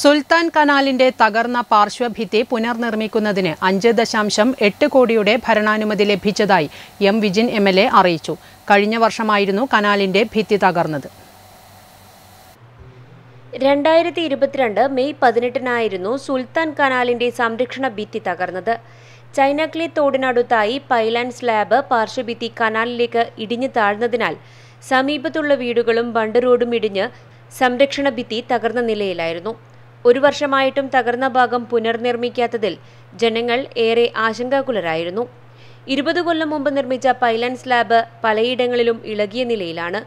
സുൽത്താൻ കനാലിന്റെ തകർന്ന പാർശ്വഭിത്തി പുനർനിർമ്മിക്കുന്നതിന് അഞ്ച് ദശാംശം എട്ട് കോടിയുടെ ഭരണാനുമതി ലഭിച്ചതായി M Vijin M L A അറിയിച്ചു. കഴിഞ്ഞ വർഷമായിരുന്നു കനാലിന്റെ ഭിത്തി തകർന്നത്. രണ്ടായിരത്തി ഇരുപത്തിരണ്ട് മെയ് പതിനെട്ടിനായിരുന്നു സുൽത്താൻ കനാലിന്റെ സംരക്ഷണ ഭിത്തി തകർന്നത്. ചൈനക്ലി തോടിനടുത്തായി പൈലാൻ സ്ലാബ് പാർശ്വഭിത്തി കനാലിലേക്ക് ഇടിഞ്ഞു താഴ്ന്നതിനാൽ സമീപത്തുള്ള വീടുകളും ബണ്ട് റോഡും ഇടിഞ്ഞ് സംരക്ഷണ ഭിത്തി തകർന്ന നിലയിലായിരുന്നു. ഒരു വർഷമായിട്ടും തകർന്ന ഭാഗം പുനർനിർമ്മിക്കാത്തതിൽ ജനങ്ങൾ ഏറെ ആശങ്കാകുലരായിരുന്നു. ഇരുപത് കൊല്ലം മുമ്പ് നിർമ്മിച്ച പൈലൻസ് ലാബ് പലയിടങ്ങളിലും ഇളകിയ നിലയിലാണ്.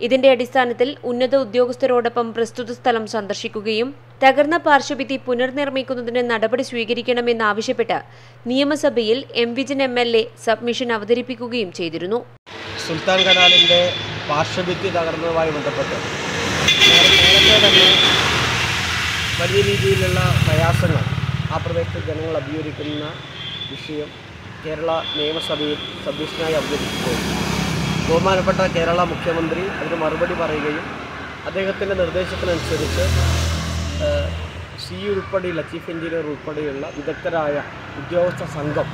ഇതിന്റെ അടിസ്ഥാനത്തിൽ ഉന്നത ഉദ്യോഗസ്ഥരോടൊപ്പം പ്രസ്തുത സ്ഥലം സന്ദർശിക്കുകയും തകർന്ന പാർശ്വഭിത്തി പുനർനിർമ്മിക്കുന്നതിന് നടപടി സ്വീകരിക്കണമെന്നാവശ്യപ്പെട്ട് നിയമസഭയിൽ M. Vijin M. L. A submission അവതരിപ്പിക്കുകയും ചെയ്തിരുന്നു. സുൽത്താൻ കനാലിന്റെ പാർശ്വഭിത്തി തകർന്നതുമായി ബന്ധപ്പെട്ട് വലിയ രീതിയിലുള്ള പ്രയാസങ്ങൾ ആ പ്രദേശത്തെ ജനങ്ങൾ അഭിമുഖീകരിക്കുന്ന വിഷയം കേരള നിയമസഭയിൽ സബ്മിഷനായി അവതരിപ്പിക്കുകയും ബഹുമാനപ്പെട്ട കേരള മുഖ്യമന്ത്രി അതിന് മറുപടി പറയുകയും അദ്ദേഹത്തിന്റെ നിർദ്ദേശത്തിനനുസരിച്ച് സി ഉൾപ്പെടെയുള്ള ചീഫ് എഞ്ചിനീയർ ഉൾപ്പെടെയുള്ള വിദഗ്ധരായ ഉദ്യോഗസ്ഥ സംഘം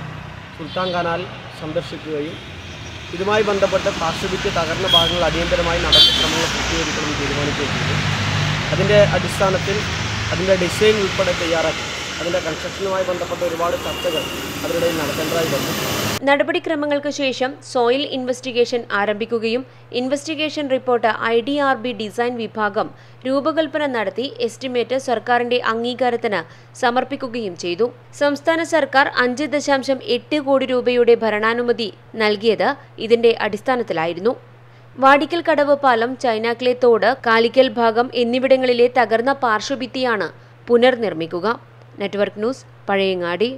സുൽത്താൻ കനാൽ സന്ദർശിക്കുകയും ഇതുമായി ബന്ധപ്പെട്ട് പാർശ്വഭിത്തി തകർന്ന ഭാഗങ്ങൾ അടിയന്തരമായി നടപടിക്രമങ്ങൾ പൂർത്തീകരിക്കണമെന്ന് തീരുമാനിക്കുകയും ചെയ്തു. അതിന്റെ അടിസ്ഥാനത്തിൽ അതിന്റെ ഡിസൈൻ ഉൾപ്പെടെ തയ്യാറാക്കി. അതിന്റെ കൺസ്ട്രക്ഷനുമായി ബന്ധപ്പെട്ട ഒരുപാട് ചർച്ചകൾ അവരുടെ നടത്തേണ്ടതായി വന്നു. നടപടിക്രമങ്ങൾക്ക് ശേഷം സോയിൽ ഇൻവെസ്റ്റിഗേഷൻ ആരംഭിക്കുകയും investigation report I D R B design വിഭാഗം രൂപകൽപ്പന നടത്തി എസ്റ്റിമേറ്റ് സർക്കാരിന്റെ അംഗീകാരത്തിന് സമർപ്പിക്കുകയും ചെയ്തു. സംസ്ഥാന സർക്കാർ അഞ്ച് ദശാംശം എട്ട് കോടി രൂപയുടെ ഭരണാനുമതി നൽകിയത് ഇതിന്റെ അടിസ്ഥാനത്തിലായിരുന്നു. വാടിക്കൽ കടവ് പാലം ചൈനാക്ലെ തോട് കാലിക്കൽ ഭാഗം എന്നിവിടങ്ങളിലെ തകർന്ന പാർശ്വഭിത്തിയാണ് പുനർനിർമ്മിക്കുക. Network news Pazhayangadi.